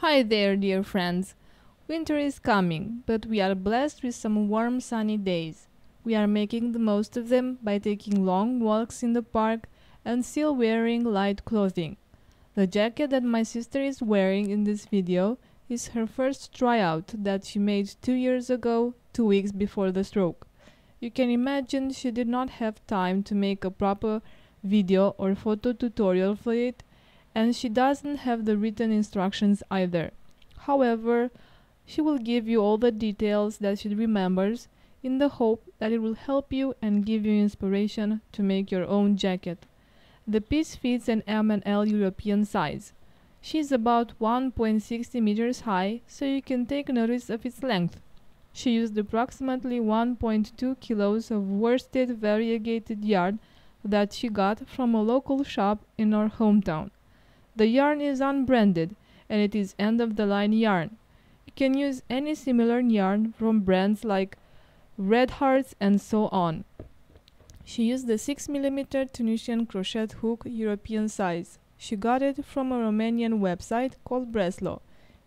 Hi there, dear friends. Winter is coming, but we are blessed with some warm sunny days. We are making the most of them by taking long walks in the park and still wearing light clothing. The jacket that my sister is wearing in this video is her first tryout that she made two years ago, two weeks before the stroke. You can imagine she did not have time to make a proper video or photo tutorial for it and she doesn't have the written instructions either. However, she will give you all the details that she remembers in the hope that it will help you and give you inspiration to make your own jacket. The piece fits an M and L European size. She is about 1.60 meters high, so you can take notice of its length. She used approximately 1.2 kilos of worsted variegated yarn that she got from a local shop in our hometown. The yarn is unbranded and it is end of the line yarn. You can use any similar yarn from brands like Red Hearts and so on. She used the 6mm Tunisian crochet hook European size. She got it from a Romanian website called Breslo.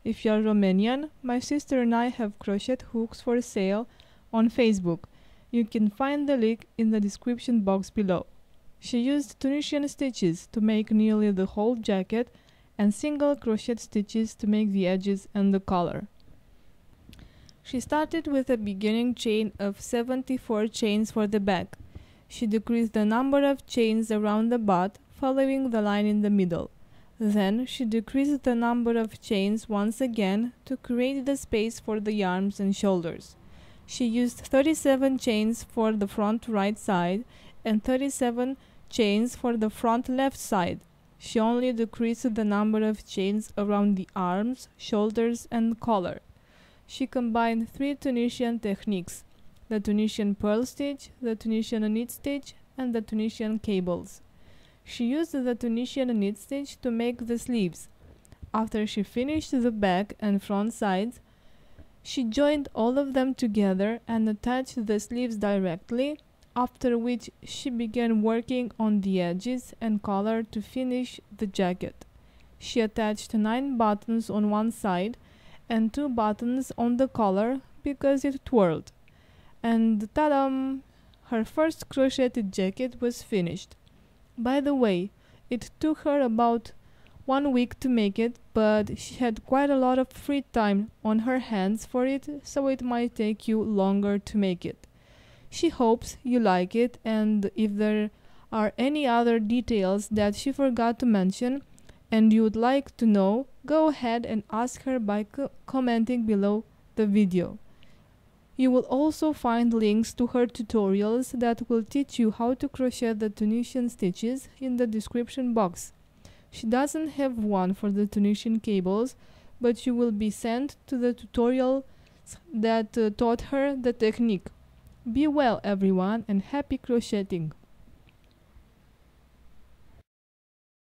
If you are Romanian, my sister and I have crochet hooks for sale on Facebook. You can find the link in the description box below. She used Tunisian stitches to make nearly the whole jacket and single crochet stitches to make the edges and the collar. She started with a beginning chain of 74 chains for the back. She decreased the number of chains around the butt, following the line in the middle. Then she decreased the number of chains once again to create the space for the arms and shoulders. She used 37 chains for the front right side and 37 chains for the front left side. She only decreased the number of chains around the arms, shoulders, and collar. She combined three Tunisian techniques the Tunisian purl stitch, the Tunisian knit stitch, and the Tunisian cables. She used the Tunisian knit stitch to make the sleeves. After she finished the back and front sides, she joined all of them together and attached the sleeves directly after which she began working on the edges and collar to finish the jacket. She attached nine buttons on one side and two buttons on the collar because it twirled. And ta-dam! Her first crocheted jacket was finished. By the way, it took her about one week to make it, but she had quite a lot of free time on her hands for it, so it might take you longer to make it. She hopes you like it and if there are any other details that she forgot to mention and you would like to know, go ahead and ask her by co commenting below the video. You will also find links to her tutorials that will teach you how to crochet the Tunisian stitches in the description box. She doesn't have one for the Tunisian cables, but you will be sent to the tutorial that uh, taught her the technique. Be well everyone and happy crocheting!